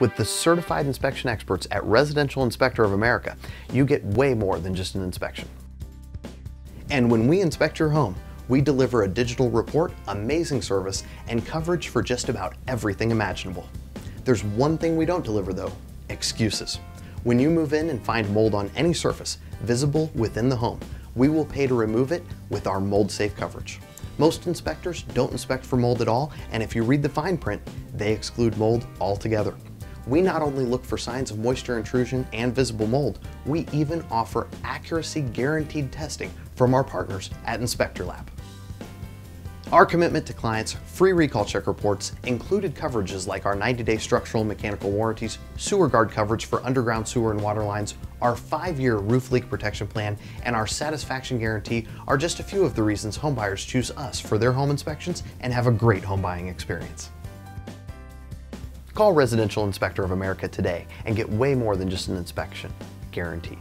With the certified inspection experts at Residential Inspector of America, you get way more than just an inspection. And when we inspect your home, we deliver a digital report, amazing service, and coverage for just about everything imaginable. There's one thing we don't deliver though, excuses. When you move in and find mold on any surface visible within the home, we will pay to remove it with our MoldSafe coverage. Most inspectors don't inspect for mold at all, and if you read the fine print, they exclude mold altogether. We not only look for signs of moisture intrusion and visible mold, we even offer accuracy guaranteed testing from our partners at Inspector Lab. Our commitment to clients' free RecallChek reports included coverages like our 90-day structural mechanical warranties, SewerGard coverage for underground sewer and water lines, our five-year roof leak protection plan, and our satisfaction guarantee are just a few of the reasons homebuyers choose us for their home inspections and have a great home buying experience. Call Residential Inspector of America today and get way more than just an inspection, guaranteed.